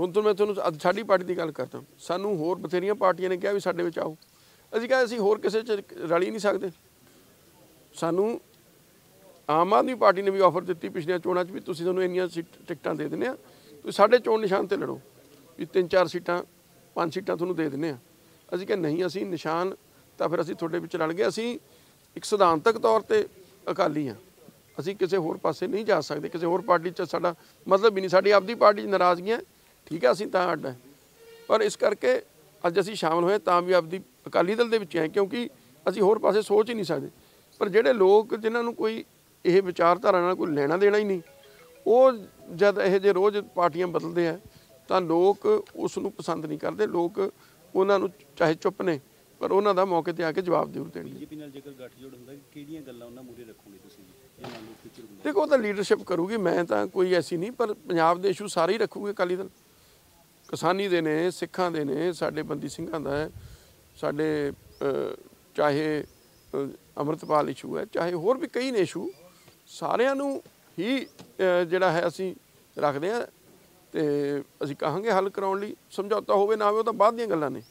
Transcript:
ਹੁਣ ਤੋਂ ਮੈਂ ਤੁਹਾਨੂੰ ਅੱਜ ਸਾਡੀ ਪਾਰਟੀ ਦੀ ਗੱਲ ਕਰਦਾ। ਸਾਨੂੰ ਹੋਰ ਬਥੇਰੀਆਂ ਪਾਰਟੀਆਂ ਨੇ ਕਿਹਾ ਵੀ ਸਾਡੇ ਵਿੱਚ ਆਓ। ਅਸੀਂ ਕਿਹਾ ਅਸੀਂ ਹੋਰ ਕਿਸੇ ਚ ਰਲੀ ਨਹੀਂ ਸਕਦੇ। ਸਾਨੂੰ ਆਮ ਆਦਮੀ ਪਾਰਟੀ ਨੇ ਵੀ ਆਫਰ ਦਿੱਤੀ ਪਿਛਲੀਆਂ ਚੋਣਾਂ 'ਚ ਵੀ ਤੁਸੀਂ ਤੁਹਾਨੂੰ ਇੰਨੀਆਂ ਸੀਟ- ਟਿਕਟਾਂ ਦੇ ਦਿੰਦੇ ਆ। ਤੁਸੀਂ ਸਾਡੇ ਚੋਣ ਨਿਸ਼ਾਨ ਤੇ ਲੜੋ। ਵੀ ਤਿੰਨ ਚਾਰ ਸੀਟਾਂ, ਪੰਜ ਸੀਟਾਂ ਤੁਹਾਨੂੰ ਦੇ ਦਿੰਦੇ ਆ। ਅਸੀਂ ਕਿਹਾ ਨਹੀਂ, ਅਸੀਂ ਨਿਸ਼ਾਨ ਤਾਂ ਫਿਰ ਅਸੀਂ ਤੁਹਾਡੇ ਵਿੱਚ ਰਲ ਗਏ। ਅਸੀਂ ਇੱਕ ਸਿਧਾਂਤਕ ਤੌਰ ਤੇ ਅਕਾਲੀ ਆ। ਅਸੀਂ ਕਿਸੇ ਹੋਰ ਪਾਸੇ ਨਹੀਂ ਜਾ ਸਕਦੇ। ਕਿਸੇ ਹੋਰ ਪਾਰਟੀ 'ਚ ਸਾਡਾ ਮਤਲਬ ਹੀ ਨਹੀਂ। ਸਾਡੀ ਆਪਦੀ ਪਾਰਟੀ 'ਚ ਨਾਰਾਜ਼ਗੀਆਂ ਠੀਕ ਆ ਅਸੀਂ ਤਾਂ ਅੱਡ ਹੈ ਪਰ ਇਸ ਕਰਕੇ ਅੱਜ ਅਸੀਂ ਸ਼ਾਮਲ ਹੋਏ ਤਾਂ ਵੀ ਆਪਦੀ ਅਕਾਲੀ ਦਲ ਦੇ ਵਿੱਚ ਆਏ ਕਿਉਂਕਿ ਅਸੀਂ ਹੋਰ ਪਾਸੇ ਸੋਚ ਹੀ ਨਹੀਂ ਸਕਦੇ। ਪਰ ਜਿਹੜੇ ਲੋਕ ਜਿਨ੍ਹਾਂ ਨੂੰ ਕੋਈ ਇਹ ਵਿਚਾਰਧਾਰਾ ਨਾਲ ਕੋਈ ਲੈਣਾ ਦੇਣਾ ਹੀ ਨਹੀਂ ਉਹ ਜਦ ਇਹ ਜੇ ਰੋਜ਼ ਪਾਰਟੀਆਂ ਬਦਲਦੇ ਆ ਤਾਂ ਲੋਕ ਉਸ ਨੂੰ ਪਸੰਦ ਨਹੀਂ ਕਰਦੇ। ਲੋਕ ਉਹਨਾਂ ਨੂੰ ਚਾਹੇ ਚੁੱਪ ਨੇ ਪਰ ਉਹਨਾਂ ਦਾ ਮੌਕੇ ਤੇ ਆ ਕੇ ਜਵਾਬ ਜ਼ਰੂਰ ਦੇਣਗੇ। ਬੀਜੇਪੀ ਨਾਲ ਜੇਕਰ ਗੱਠਜੋੜ ਹੁੰਦਾ ਕਿਹੜੀਆਂ ਗੱਲਾਂ ਉਹਨਾਂ ਮੂਰੇ ਰੱਖੋਗੇ ਤੁਸੀਂ? ਦੇਖੋ ਉਹ ਤਾਂ ਲੀਡਰਸ਼ਿਪ ਕਰੂਗੀ ਮੈਂ ਤਾਂ ਕੋਈ ਐਸੀ ਨਹੀਂ ਪਰ ਪੰਜਾਬ ਦੇ ਇਸ਼ੂ ਸਾਰੇ ਹੀ ਰੱਖੂਗੇ ਅਕਾਲੀ ਦਲ। ਕਿਸਾਨੀ ਦੇ ਨੇ ਸਿੱਖਾਂ ਦੇ ਨੇ ਸਾਡੇ ਬੰਦੀ ਸਿੰਘਾਂ ਦਾ ਹੈ। ਸਾਡੇ ਚਾਹੇ ਅਹ, ਅੰਮ੍ਰਿਤਪਾਲ ਇਸ਼ੂ ਹੈ ਚਾਹੇ ਹੋਰ ਵੀ ਕਈ ਨੇ ਇਸ਼ੂ ਸਾਰਿਆਂ ਨੂੰ ਹੀ ਜਿਹੜਾ ਹੈ ਅਸੀਂ ਰੱਖਦੇ ਆ ਤੇ ਅਸੀਂ ਕਹਾਂਗੇ ਹੱਲ ਕਰਾਉਣ ਲਈ। ਸਮਝੌਤਾ ਹੋਵੇ ਨਾ ਹੋਵੇ ਉਹ ਤਾਂ ਬਾਅਦ ਦੀਆਂ ਗੱਲਾਂ ਨੇ।